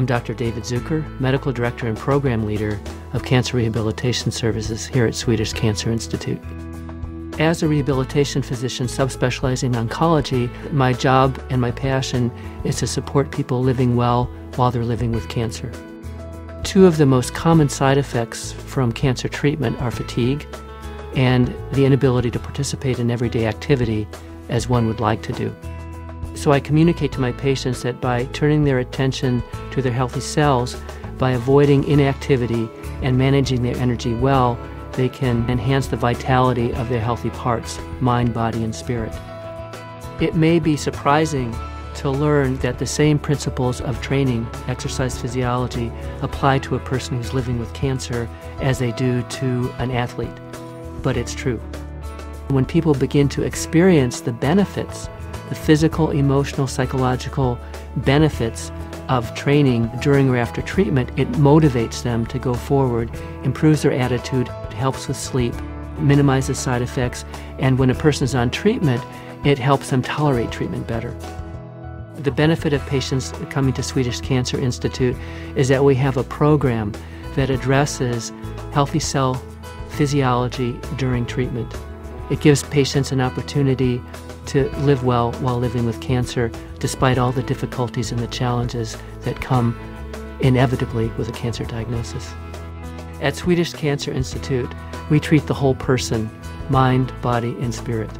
I'm Dr. David Zucker, Medical Director and Program Leader of Cancer Rehabilitation Services here at Swedish Cancer Institute. As a rehabilitation physician subspecializing in oncology, my job and my passion is to support people living well while they're living with cancer. Two of the most common side effects from cancer treatment are fatigue and the inability to participate in everyday activity as one would like to do. So I communicate to my patients that by turning their attention to their healthy cells, by avoiding inactivity and managing their energy well, they can enhance the vitality of their healthy parts, mind, body, and spirit. It may be surprising to learn that the same principles of training, exercise physiology, apply to a person who's living with cancer as they do to an athlete. But it's true. When people begin to experience the benefits, the physical, emotional, psychological benefits of training during or after treatment, it motivates them to go forward, improves their attitude, helps with sleep, minimizes side effects, and when a person is on treatment, it helps them tolerate treatment better. The benefit of patients coming to Swedish Cancer Institute is that we have a program that addresses healthy cell physiology during treatment. It gives patients an opportunity to live well while living with cancer, despite all the difficulties and the challenges that come inevitably with a cancer diagnosis. At Swedish Cancer Institute, we treat the whole person mind, body, and spirit.